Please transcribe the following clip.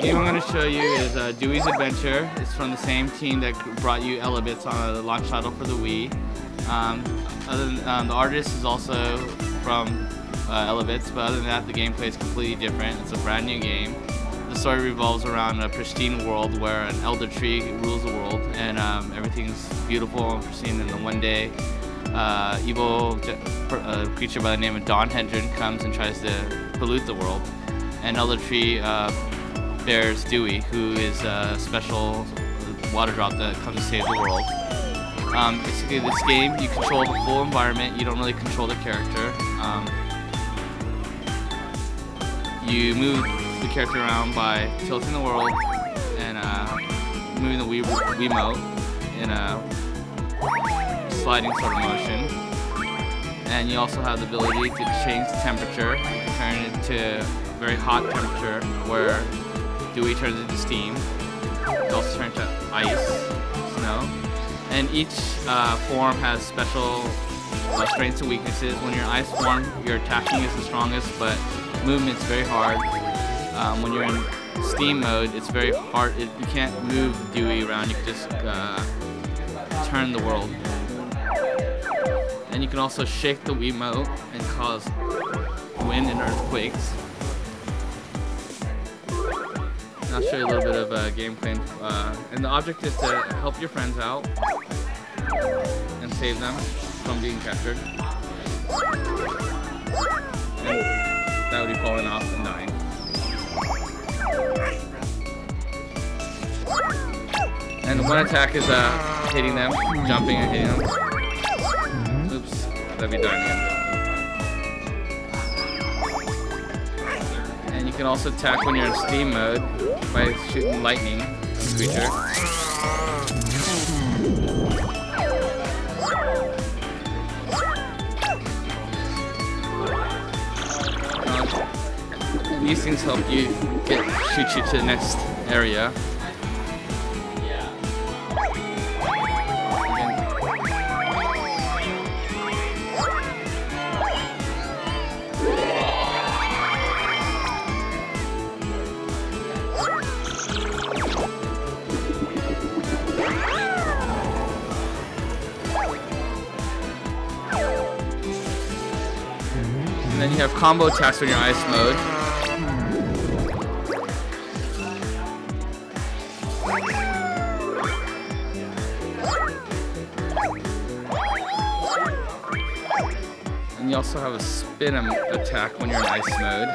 to show you is uh, Dewy's Adventure. It's from the same team that brought you Elebits on a launch title for the Wii. Um, other than, um, the artist is also from uh, Elebits, but other than that, the gameplay is completely different. It's a brand new game. The story revolves around a pristine world where an elder tree rules the world, and um, everything's beautiful and pristine. And then one day, uh, evil uh, creature by the name of Don Hedron comes and tries to pollute the world. And Elder Tree uh, bears Dewy, who is a special water drop that comes to save the world. Um, basically, this game, you control the full environment. You don't really control the character. Um, you move the character around by tilting the world and uh, moving the Wii Wiimote in a sliding sort of motion. And you also have the ability to change the temperature. Turn it to very hot temperature where Dewy turns into steam. Also turns to ice, snow. And each uh, form has special uh, strengths and weaknesses. When you're ice form, your attacking is the strongest, but movement's very hard. Um, when you're in steam mode, it's very hard. It, you can't move Dewy around. You can just uh, turn the world. And you can also shake the Wiimote and cause wind and earthquakes. And I'll show you a little bit of uh, gameplay. Uh, and the object is to help your friends out and save them from being captured. And that would be falling off and dying. And one attack is uh, hitting them, jumping and hitting them. Oops, that'd be dying you can also attack when you're in steam mode by shooting lightning creature. Um, these things help you get shoot you to the next area. Then you have combo attacks when you're ice mode. And you also have a spin attack when you're in ice mode.